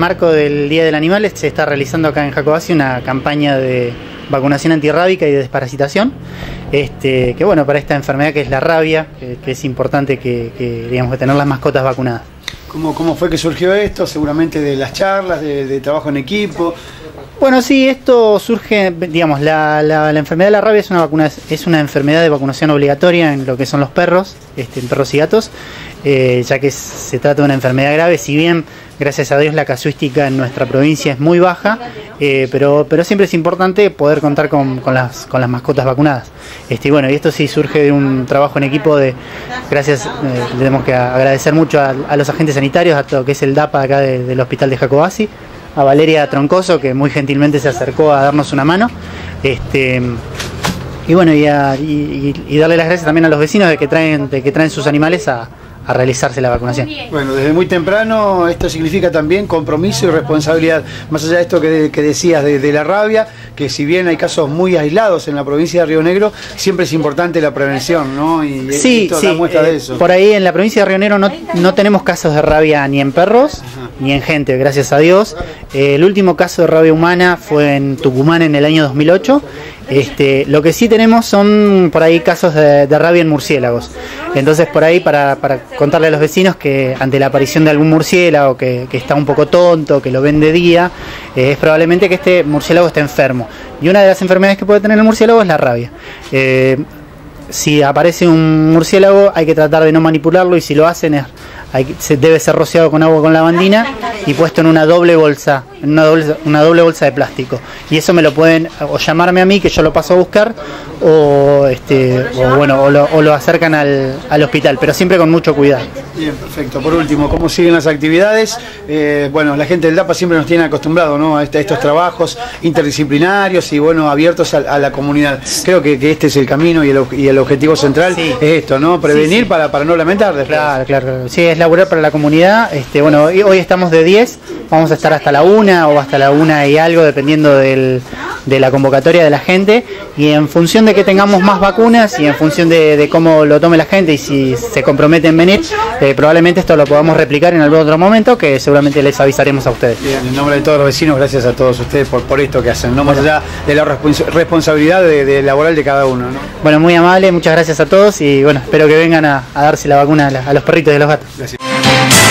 marco del Día del Animal se está realizando acá en Jacobasi una campaña de vacunación antirrábica y de desparasitación, este, que bueno, para esta enfermedad que es la rabia, que, es importante que, digamos, tener las mascotas vacunadas. ¿Cómo, ¿Cómo fue que surgió esto? Seguramente de las charlas, de, trabajo en equipo. Bueno, sí, esto surge, digamos, la, la, enfermedad de la rabia es una, vacuna, es una enfermedad de vacunación obligatoria en lo que son los perros, este, en perros y gatos, eh, ya que se trata de una enfermedad grave, si bien gracias a Dios la casuística en nuestra provincia es muy baja, eh, pero, pero siempre es importante poder contar con, las, con las mascotas vacunadas. Este, y bueno, y esto sí surge de un trabajo en equipo de, gracias, eh, tenemos que agradecer mucho a, los agentes sanitarios, a todo que es el DAPA acá del Hospital de Jacobasi, a Valeria Troncoso, que muy gentilmente se acercó a darnos una mano. Este, y bueno, y, y, darle las gracias también a los vecinos de que traen, de que traen sus animales a, a realizarse la vacunación. Bueno, desde muy temprano esto significa también compromiso y responsabilidad. Más allá de esto que, decías de, la rabia, que si bien hay casos muy aislados en la provincia de Río Negro, siempre es importante la prevención, ¿no? Y sí, esto sí, muestra de eh, eso. Por ahí en la provincia de Río Negro no, no tenemos casos de rabia ni en perros ni en gente, gracias a Dios. Eh, el último caso de rabia humana fue en Tucumán en el año 2008 este, lo que sí tenemos son por ahí casos de, rabia en murciélagos. Entonces por ahí para, contarle a los vecinos que ante la aparición de algún murciélago que, está un poco tonto, que lo ven de día, eh, es probablemente que este murciélago esté enfermo. Y una de las enfermedades que puede tener el murciélago es la rabia. Eh, si aparece un murciélago hay que tratar de no manipularlo y si lo hacen es se debe ser rociado con agua con lavandina y puesto en una doble bolsa, en una doble, una doble bolsa de plástico. Y eso me lo pueden o llamarme a mí que yo lo paso a buscar o este o bueno o lo, acercan al, al, hospital, pero siempre con mucho cuidado. Bien, perfecto. Por último, ¿cómo siguen las actividades? Eh, bueno, la gente del DAPA siempre nos tiene acostumbrado ¿no? a, este, estos trabajos interdisciplinarios y bueno abiertos a, la comunidad. Creo que, este es el camino y el, y el objetivo central es esto, ¿no? Prevenir Para, para no lamentar Claro, claro. Sí, es laburar para la comunidad. Este, bueno, hoy, estamos de 10, vamos a estar hasta la 1 o hasta la 1 y algo, dependiendo del, de la convocatoria de la gente. Y en función de que tengamos más vacunas y en función de, cómo lo tome la gente y si se compromete en venir, eh, probablemente esto lo podamos replicar en algún otro momento que seguramente les avisaremos a ustedes. Bien, en nombre de todos los vecinos, gracias a todos ustedes por, por esto que hacen, no más allá de la responsabilidad de, laboral de cada uno. Bueno, muy amable, muchas gracias a todos y bueno, espero que vengan a, darse la vacuna a, a los perritos y a los gatos. Gracias.